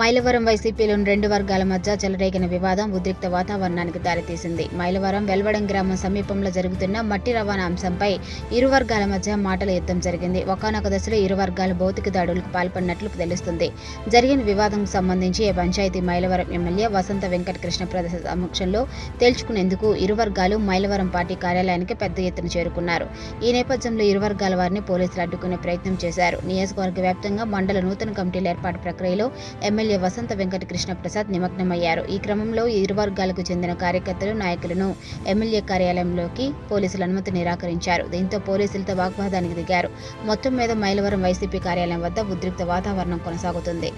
మైలవరం వైసీపీలోని రెండు వర్గాల మధ్య చెలరేగిన వివాదం ఉద్రిక్త వాతావరణానికి దారితీసింది. మైలవరం వెల్వడం గ్రామం సమీపంలో జరుగుతున్న మట్టి రవాణా అంశంపై ఇరు వర్గాల మధ్య మాటల యుద్ధం జరిగింది. ఒకనొక దశలో ఇరు వర్గాలు భౌతిక దాడులకు పాల్పడినట్లు తెలుస్తుంది. జరిగిన వివాదంకు సంబంధించి పంచాయతీ మైలవరం ఎమ్మెల్యే వసంత వెంకటకృష్ణ ప్రసాద్ సమక్షంలో తేల్చుకునేందుకు ఇరు వర్గాలు మైలవరం పార్టీ కార్యాలయానికి పెద్ద ఎత్తున చేరుకున్నారు. ఈ నేపథ్యంలో ఇరు వర్గాల వారిని పోలీసులు అడ్డుకునే ప్రయత్నం చేశారు. నియోజకవర్గ వ్యాప్తంగా మండల నూతన కమిటీల ఏర్పాటు ప్రక్రియలో ఎమ్మెల్యే ఎమ్మెల్యే వసంత వెంకటకృష్ణ ప్రసాద్ నిమగ్నమయ్యారు. ఈ క్రమంలో ఇరు వర్గాలకు చెందిన కార్యకర్తలు నాయకులను ఎమ్మెల్యే కార్యాలయంలోకి పోలీసులు అనుమతి నిరాకరించారు. దీంతో పోలీసులతో వాగ్వాదానికి దిగారు. మొత్తం మీద మైలవరం వైసీపీ కార్యాలయం వద్ద ఉద్రిక్త వాతావరణం కొనసాగుతుంది.